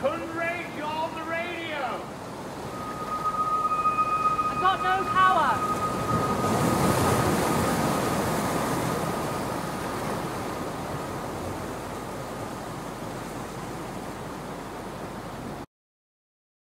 Couldn't reach you on the radio. I've got no power.